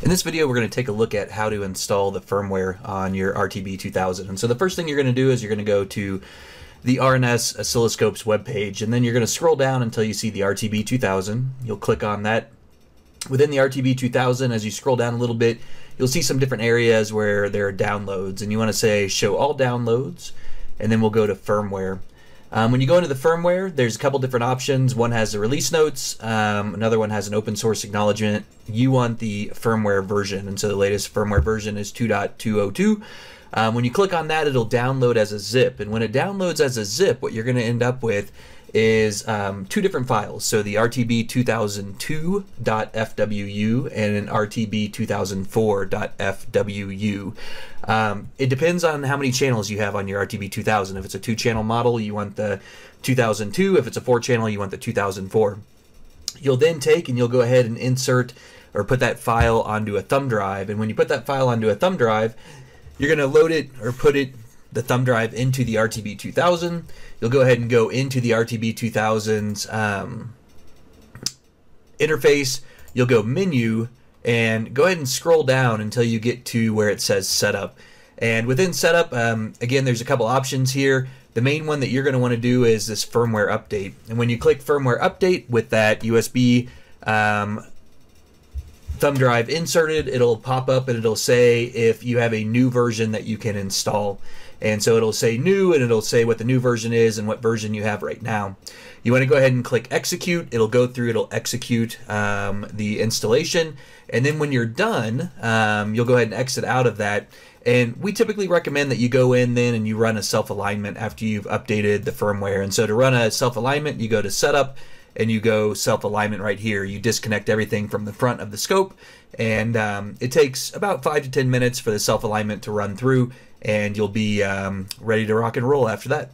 In this video, we're going to take a look at how to install the firmware on your RTB2000. And so the first thing you're going to do is you're going to go to the R&S Oscilloscopes webpage, and then you're going to scroll down until you see the RTB2000. You'll click on that. Within the RTB2000, as you scroll down a little bit, you'll see some different areas where there are downloads, and you want to say show all downloads, and then we'll go to firmware. Um, when you go into the firmware, there's a couple different options. One has the release notes, um, another one has an open source acknowledgement. You want the firmware version, and so the latest firmware version is 2.202. Um, when you click on that, it'll download as a zip, and when it downloads as a zip, what you're going to end up with is um, two different files. So the RTB2002.fwu and an RTB2004.fwu. Um, it depends on how many channels you have on your RTB2000. If it's a two channel model, you want the 2002. If it's a four channel, you want the 2004. You'll then take and you'll go ahead and insert or put that file onto a thumb drive. And when you put that file onto a thumb drive, you're going to load it or put it the thumb drive into the RTB2000. You'll go ahead and go into the RTB2000's um, interface. You'll go menu and go ahead and scroll down until you get to where it says setup. And within setup, um, again, there's a couple options here. The main one that you're going to want to do is this firmware update. And when you click firmware update with that USB um, thumb drive inserted, it'll pop up and it'll say if you have a new version that you can install. And so it'll say new and it'll say what the new version is and what version you have right now. You want to go ahead and click execute. It'll go through, it'll execute um, the installation. And then when you're done, um, you'll go ahead and exit out of that. And we typically recommend that you go in then and you run a self alignment after you've updated the firmware. And so to run a self alignment, you go to setup and you go self alignment right here. You disconnect everything from the front of the scope, and um, it takes about five to ten minutes for the self alignment to run through, and you'll be um, ready to rock and roll after that.